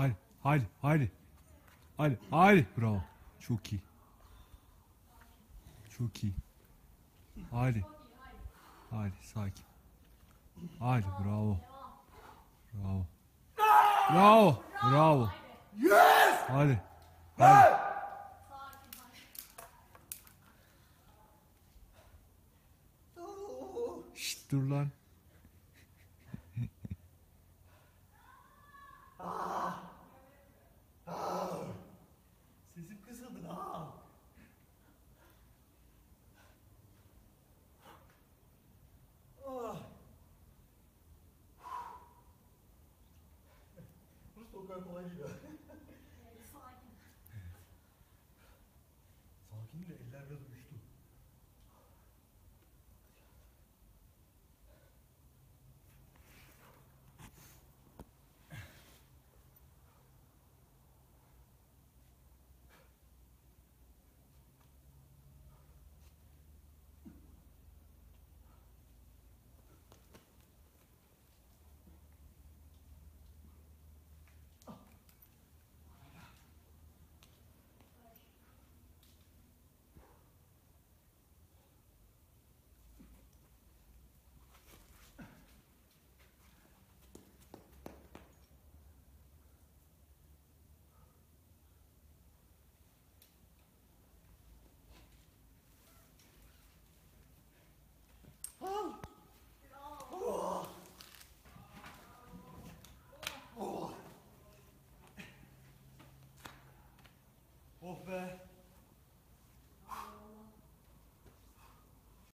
Hadi, hadi, hadi. Hadi, hadi. Bravo. Çok iyi. Çok iyi. Hadi. Hadi, sakin. Hadi, bravo. Bravo. Bravo. Bravo. Yes! Hadi. Hadi. Şşt dur lan. Kadar kolay değil. ha. Sakin de uh,